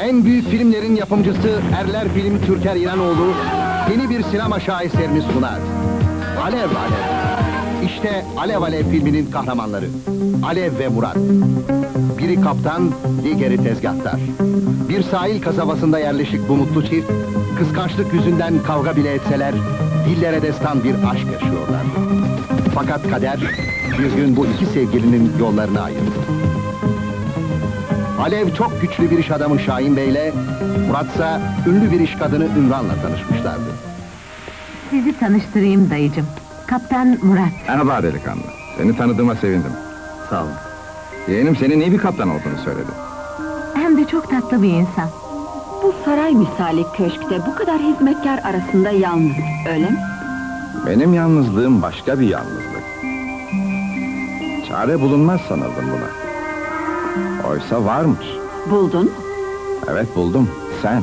En büyük filmlerin yapımcısı Erler Film Türker İnanoğlu yeni bir sinema şaheserini sunar. Alev Alev. İşte Alev Alev filminin kahramanları. Alev ve Murat. Biri kaptan, diğeri tezgahtar. Bir sahil kasabasında yerleşik bu mutlu çift, kıskançlık yüzünden kavga bile etseler, dillere destan bir aşk yaşıyorlar. Fakat kader, bir gün bu iki sevgilinin yollarını ayırdı. Alev çok güçlü bir iş adamı Şahin Bey'le, Muratsa ünlü bir iş kadını Ümran'la tanışmışlardı. Sizi tanıştırayım dayıcım. Kaptan Murat. Merhaba delikanlı. Seni tanıdığıma sevindim. Sağ olun. Yeğenim senin iyi bir kaptan olduğunu söyledi. Hem de çok tatlı bir insan. Bu saray misali köşkte bu kadar hizmetkar arasında yalnız, öyle mi? Benim yalnızlığım başka bir yalnızlık. Çare bulunmaz sanırdım buna. Oysa varmış. Buldun. Evet buldum. Sen.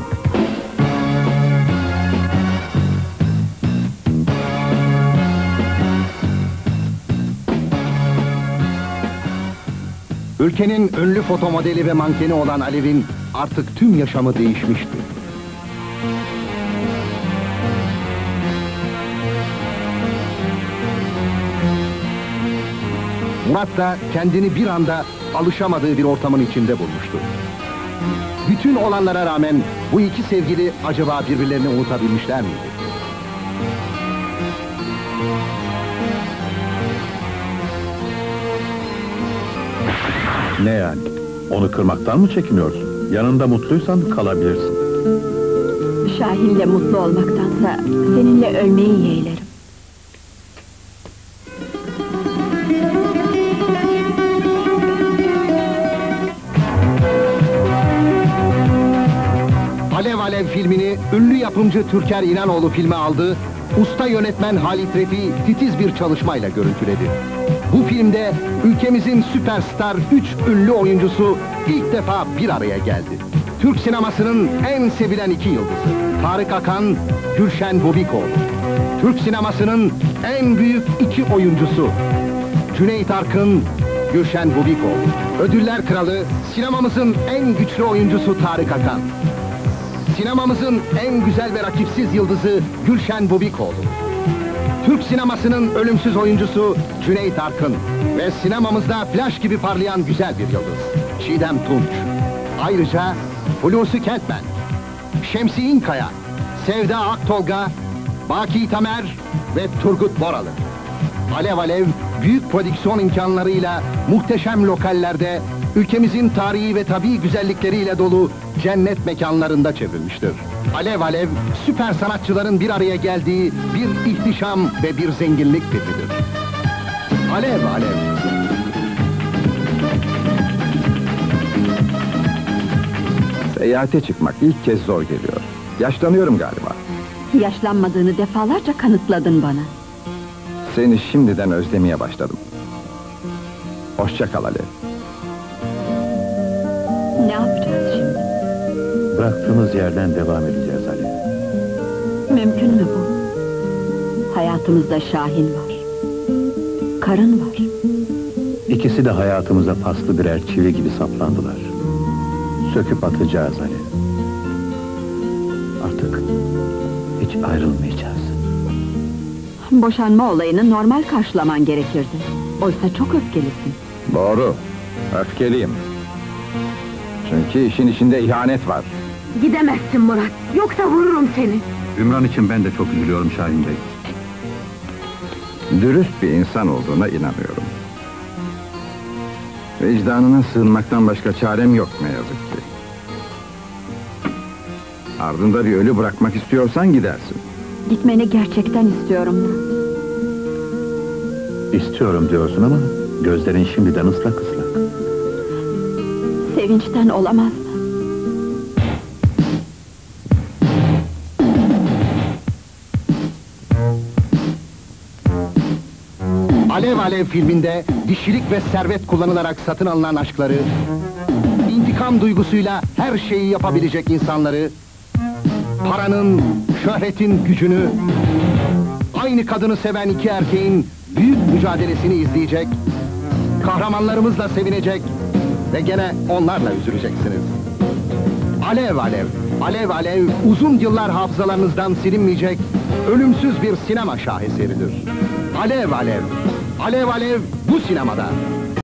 Ülkenin ünlü foto modeli ve mankeni olan Alev'in artık tüm yaşamı değişmişti. Murat da kendini bir anda alışamadığı bir ortamın içinde bulmuştu. Bütün olanlara rağmen bu iki sevgili acaba birbirlerini unutabilmişler miydi? Ne yani? Onu kırmaktan mı çekiniyorsun? Yanında mutluysan kalabilirsin. Şahin'le mutlu olmaktansa seninle ölmeyi yeğlerim. Alev filmini ünlü yapımcı Türker İnanoğlu filme aldı, usta yönetmen Halit Refi titiz bir çalışmayla görüntüledi. Bu filmde ülkemizin süperstar üç ünlü oyuncusu ilk defa bir araya geldi. Türk sinemasının en sevilen iki yıldızı Tarık Akan, Gülşen Bubikoğlu. Türk sinemasının en büyük iki oyuncusu Cüneyt Arkın, Gülşen Bubikoğlu. Ödüller kralı, sinemamızın en güçlü oyuncusu Tarık Akan. Sinemamızın en güzel ve rakipsiz yıldızı Gülşen Bubikoğlu. Türk sinemasının ölümsüz oyuncusu Cüneyt Arkın. Ve sinemamızda flash gibi parlayan güzel bir yıldız. Çiğdem Tunç. Ayrıca Hulusi Kentmen, Şemsi İnkaya, Sevda Aktolga, Baki Tamer ve Turgut Boralı. Alev Alev büyük prodüksiyon imkanlarıyla muhteşem lokallerde ülkemizin tarihi ve tabii güzellikleriyle dolu cennet mekanlarında çevrilmiştir. Alev Alev süper sanatçıların bir araya geldiği bir ihtişam ve bir zenginlik filmidir. Alev Alev. Seyahate çıkmak ilk kez zor geliyor. Yaşlanıyorum galiba. Yaşlanmadığını defalarca kanıtladın bana. Seni şimdiden özlemeye başladım. Hoşça kal Alev. Ne yapacağız şimdi? Bıraktığımız yerden devam edeceğiz Ali. Mümkün mü bu? Hayatımızda Şahin var. Karın var. İkisi de hayatımıza paslı birer çivi gibi saplandılar. Söküp atacağız Ali. Artık hiç ayrılmayacağız. Boşanma olayını normal karşılaman gerekirdi. Oysa çok öfkelisin. Doğru. Öfkeliyim. Çünkü işin içinde ihanet var. Gidemezsin Murat. Yoksa vururum seni. Ümran için ben de çok üzülüyorum Şahin Bey. Dürüst bir insan olduğuna inanıyorum. Vicdanına sığınmaktan başka çarem yok ne yazık ki. Ardında bir ölü bırakmak istiyorsan gidersin. Gitmeni gerçekten istiyorum. İstiyorum diyorsun ama gözlerin şimdiden ıslak ıslak. Sevinçten olamaz? Alev Alev filminde dişilik ve servet kullanılarak satın alınan aşkları, intikam duygusuyla her şeyi yapabilecek insanları, paranın, şöhretin gücünü, aynı kadını seven iki erkeğin büyük mücadelesini izleyecek, kahramanlarımızla sevinecek ve gene onlarla üzüleceksiniz. Alev Alev, Alev Alev uzun yıllar hafızalarınızdan silinmeyecek ölümsüz bir sinema şaheseridir. Alev Alev, Alev Alev bu sinemada.